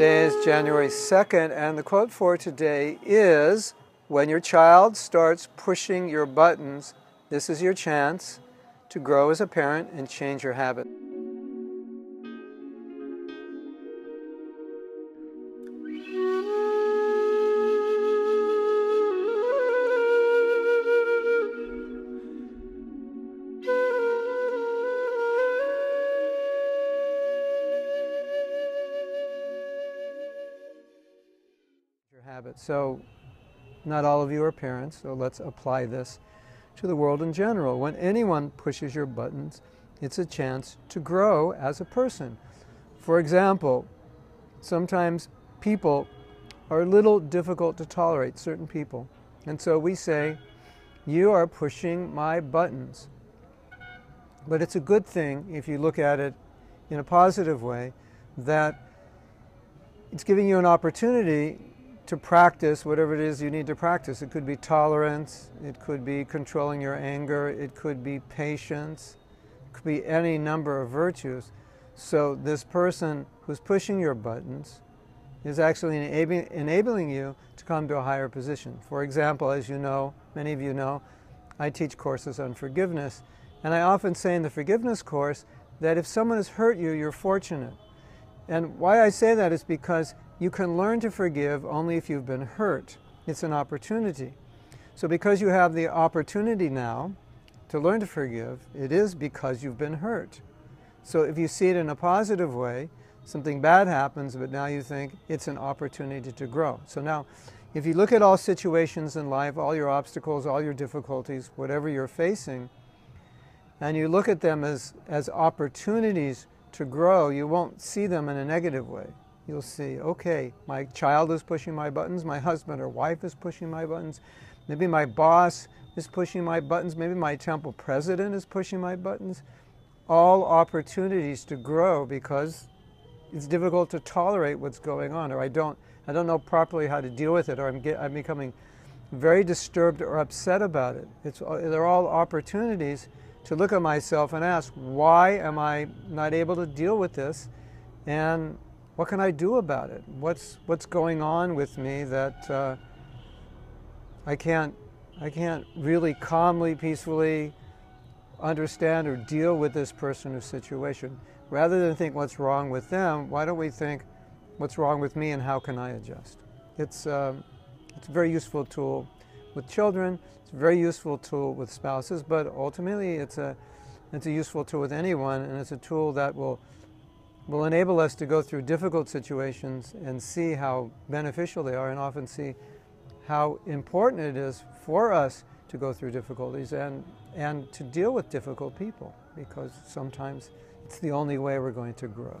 Today is January 2nd, and the quote for today is When your child starts pushing your buttons, this is your chance to grow as a parent and change your habit. So, not all of you are parents, so let's apply this to the world in general. When anyone pushes your buttons, it's a chance to grow as a person. For example, sometimes people are a little difficult to tolerate, certain people. And so we say, You are pushing my buttons. But it's a good thing if you look at it in a positive way that it's giving you an opportunity to practice whatever it is you need to practice. It could be tolerance, it could be controlling your anger, it could be patience, it could be any number of virtues. So, this person who's pushing your buttons is actually enabling, enabling you to come to a higher position. For example, as you know, many of you know, I teach courses on forgiveness, and I often say in the forgiveness course that if someone has hurt you, you're fortunate. And why I say that is because you can learn to forgive only if you've been hurt. It's an opportunity. So, because you have the opportunity now to learn to forgive, it is because you've been hurt. So, if you see it in a positive way, something bad happens, but now you think it's an opportunity to grow. So, now if you look at all situations in life, all your obstacles, all your difficulties, whatever you're facing, and you look at them as, as opportunities to grow, you won't see them in a negative way you'll see, okay, my child is pushing my buttons, my husband or wife is pushing my buttons, maybe my boss is pushing my buttons, maybe my temple president is pushing my buttons. All opportunities to grow because it's difficult to tolerate what's going on, or I don't, I don't know properly how to deal with it, or I'm, get, I'm becoming very disturbed or upset about it. It's, they're all opportunities to look at myself and ask, why am I not able to deal with this? And what can I do about it? What's what's going on with me that uh, I can't I can't really calmly, peacefully understand or deal with this person or situation. Rather than think what's wrong with them, why don't we think what's wrong with me and how can I adjust? It's um, it's a very useful tool with children. It's a very useful tool with spouses, but ultimately it's a it's a useful tool with anyone, and it's a tool that will will enable us to go through difficult situations and see how beneficial they are and often see how important it is for us to go through difficulties and, and to deal with difficult people because sometimes it's the only way we're going to grow.